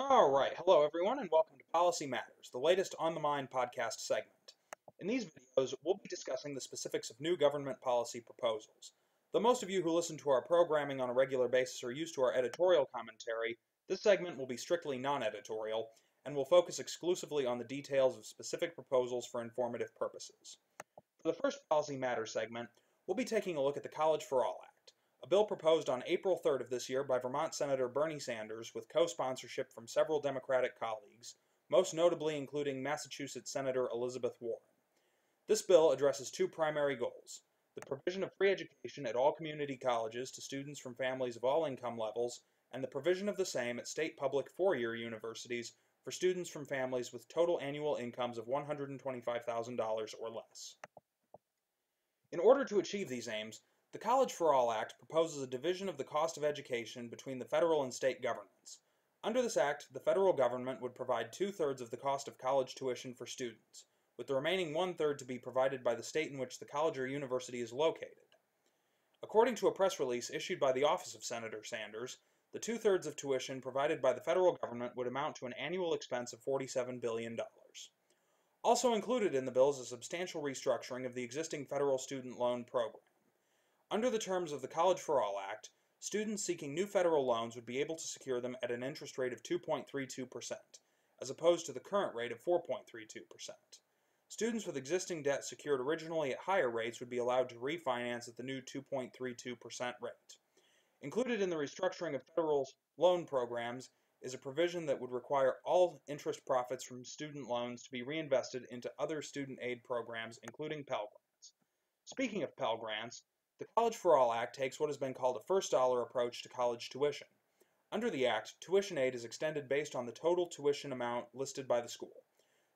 All right. Hello, everyone, and welcome to Policy Matters, the latest on the mind podcast segment. In these videos, we'll be discussing the specifics of new government policy proposals. Though most of you who listen to our programming on a regular basis are used to our editorial commentary, this segment will be strictly non editorial and will focus exclusively on the details of specific proposals for informative purposes. For the first Policy Matters segment, we'll be taking a look at the College for All Act bill proposed on April 3rd of this year by Vermont Senator Bernie Sanders with co-sponsorship from several Democratic colleagues, most notably including Massachusetts Senator Elizabeth Warren. This bill addresses two primary goals the provision of free education at all community colleges to students from families of all income levels, and the provision of the same at state public four year universities for students from families with total annual incomes of $125,000 or less. In order to achieve these aims, the College for All Act proposes a division of the cost of education between the federal and state governments. Under this act, the federal government would provide two thirds of the cost of college tuition for students, with the remaining one third to be provided by the state in which the college or university is located. According to a press release issued by the office of Senator Sanders, the two thirds of tuition provided by the federal government would amount to an annual expense of $47 billion. Also included in the bill is a substantial restructuring of the existing federal student loan program. Under the terms of the College for All Act, students seeking new federal loans would be able to secure them at an interest rate of 2.32%, as opposed to the current rate of 4.32%. Students with existing debt secured originally at higher rates would be allowed to refinance at the new 2.32% rate. Included in the restructuring of federal loan programs is a provision that would require all interest profits from student loans to be reinvested into other student aid programs, including Pell Grants. Speaking of Pell Grants, the College for All Act takes what has been called a first dollar approach to college tuition. Under the Act, tuition aid is extended based on the total tuition amount listed by the school.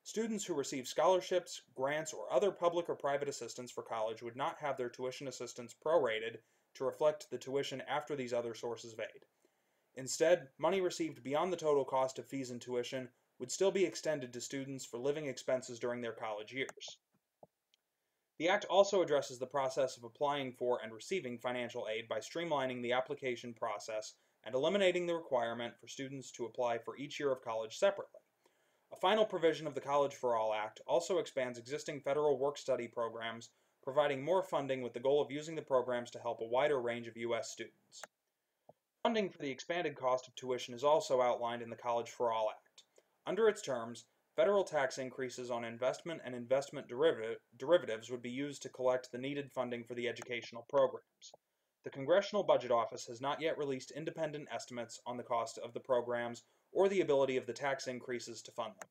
Students who receive scholarships, grants, or other public or private assistance for college would not have their tuition assistance prorated to reflect the tuition after these other sources of aid. Instead, money received beyond the total cost of fees and tuition would still be extended to students for living expenses during their college years. The Act also addresses the process of applying for and receiving financial aid by streamlining the application process and eliminating the requirement for students to apply for each year of college separately. A final provision of the College for All Act also expands existing federal work-study programs, providing more funding with the goal of using the programs to help a wider range of U.S. students. Funding for the expanded cost of tuition is also outlined in the College for All Act. Under its terms, Federal tax increases on investment and investment derivatives would be used to collect the needed funding for the educational programs. The Congressional Budget Office has not yet released independent estimates on the cost of the programs or the ability of the tax increases to fund them.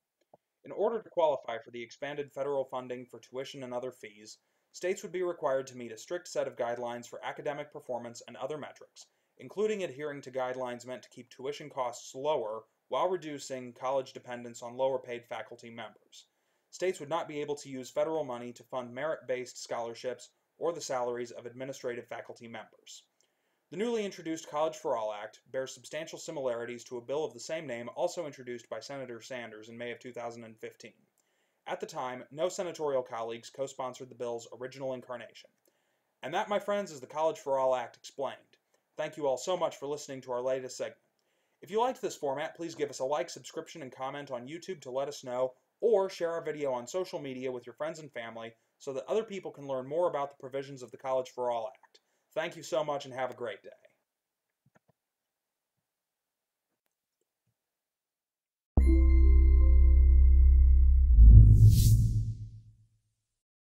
In order to qualify for the expanded federal funding for tuition and other fees, states would be required to meet a strict set of guidelines for academic performance and other metrics, including adhering to guidelines meant to keep tuition costs lower while reducing college dependence on lower paid faculty members. States would not be able to use federal money to fund merit-based scholarships or the salaries of administrative faculty members. The newly introduced College for All Act bears substantial similarities to a bill of the same name also introduced by Senator Sanders in May of 2015. At the time, no senatorial colleagues co-sponsored the bill's original incarnation. And that, my friends, is the College for All Act explained. Thank you all so much for listening to our latest segment. If you liked this format, please give us a like, subscription, and comment on YouTube to let us know, or share our video on social media with your friends and family so that other people can learn more about the provisions of the College for All Act. Thank you so much and have a great day.